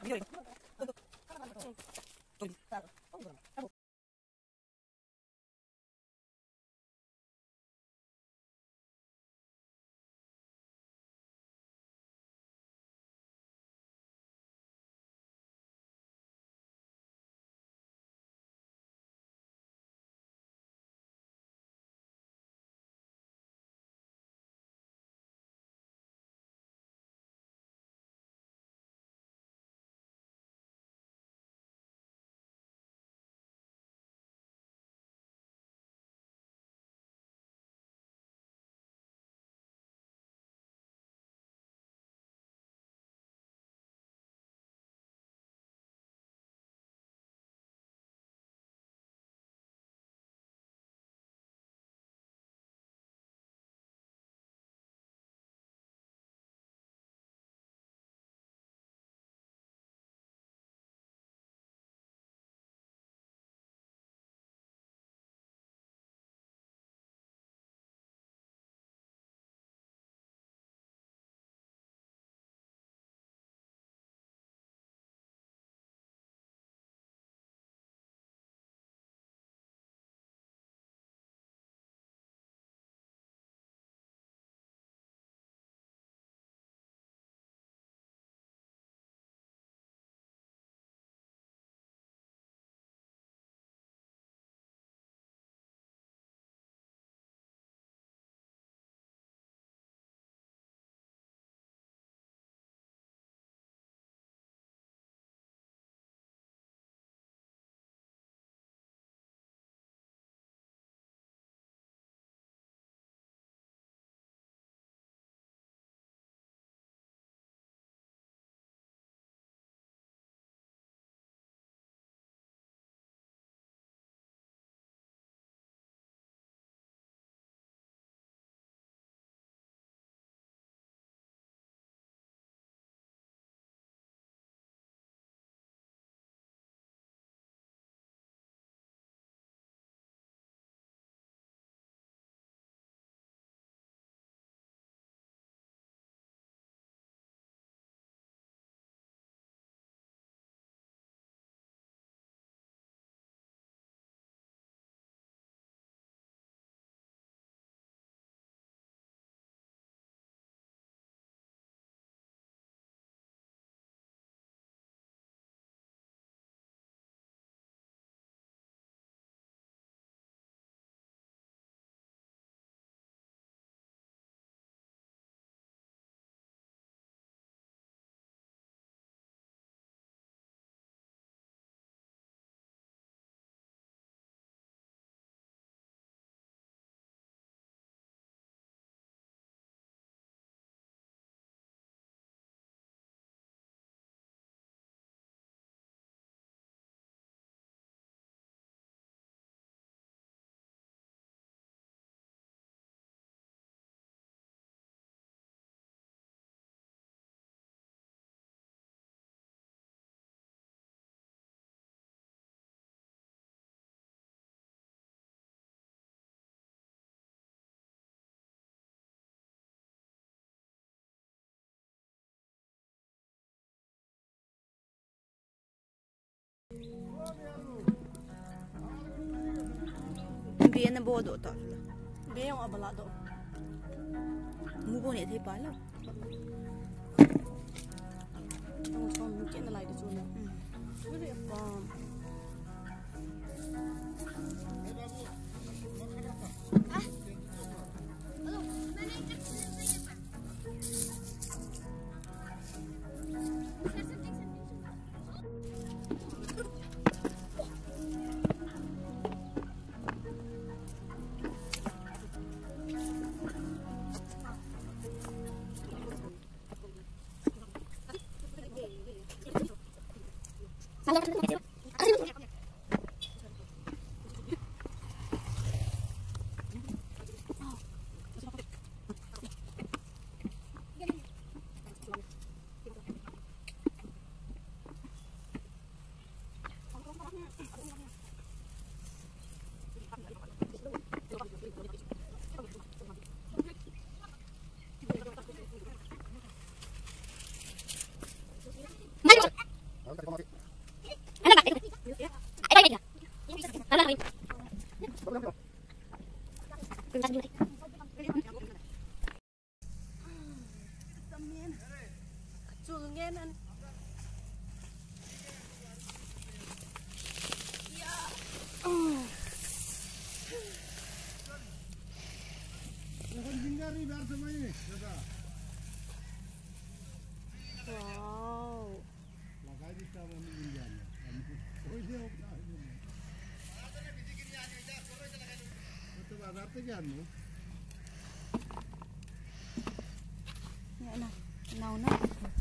Grazie. 别那包多大了，别用阿不拉多，木工也太白了。我上面见得来的做呢，嗯，有点方。quero o inverso também. Já tá. Uau! Lá vai de estar no Guilherme. Hoje é o caso. Muito barato, Guilherme. Não, não. Não, não.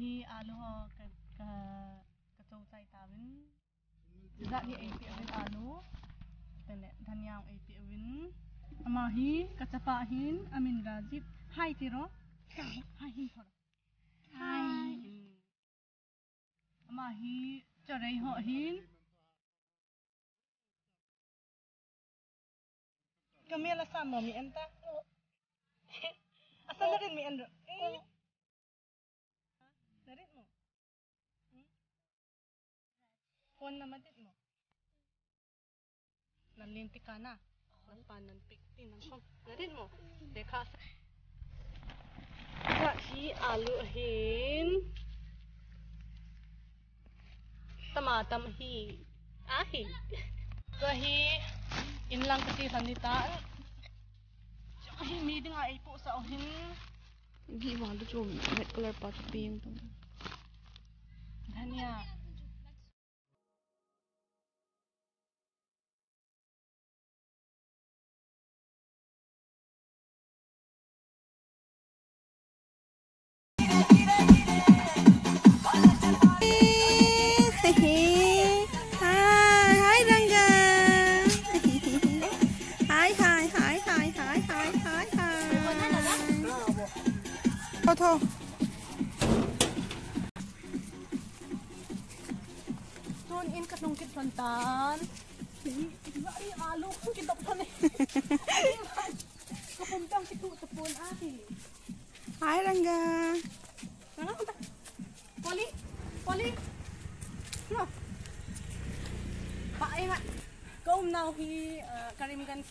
Hi alu ho ka ka ka chou chai ta win. Za ni ai pi win alu. Tene dhanyang ai pi win. Ama hi ka chapa hin amin rajip hai ti ro. Hai hin thor. Hai. Ama hi chorai ho hin. Kamela sa mo mi enta. Asal na rin mi endo. phone na madit mo. Nalinti ka na. Nalinti ka na. Nalinti mo. Dekas. Kasi aluhin. Tamatam hi. Ahi. Kasi in lang kasi sandita. Ay, may din nga ipo sa ohin. Hindi mo. Ito yung red color pot. Pinto. Danya. Danya. to. Doon in katungkit pantan. Ay, alo kong kitok pa na. Eh. Kapuntang kitutupon ate. Hi, Rangga. Rangga, punta. Polly, Polly. No. Paay ma. Kaum now he, uh, ah, Karimgan,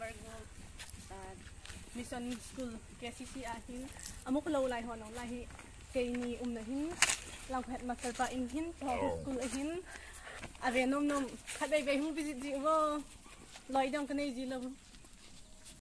Virgo. Uh, ah, Mission School KCC ahin. Amo ko lawlay ho no lahi kay ni umnahin lang ko headmaster pa inhin to school ahin. Are nom nom kadai be hu visit ji wo loy dong kanai ji lo